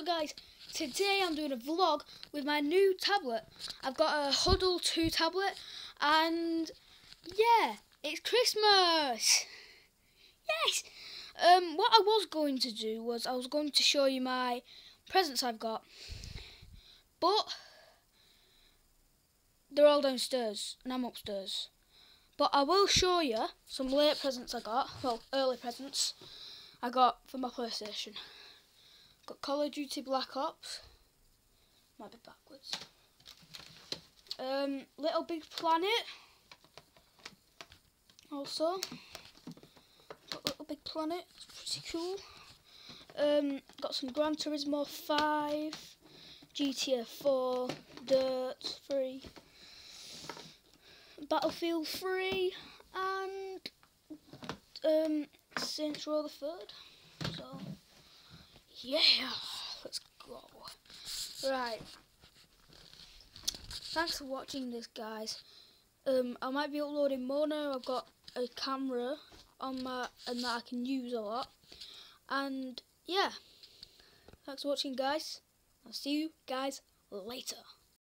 up guys? Today I'm doing a vlog with my new tablet. I've got a Hudl 2 tablet and yeah, it's Christmas! Yes! Um, what I was going to do was I was going to show you my presents I've got. But they're all downstairs and I'm upstairs. But I will show you some late presents I got, well, early presents I got for my PlayStation. Got Call of Duty Black Ops. Might be backwards. Um, Little Big Planet. Also, got Little Big Planet. It's pretty cool. Um, got some Gran Turismo 5, GTA 4, Dirt 3, Battlefield 3, and um, Saints Row the Third. So. Yeah, let's go. Right. Thanks for watching this, guys. Um, I might be uploading more now. I've got a camera on my and that I can use a lot. And yeah, thanks for watching, guys. I'll see you guys later.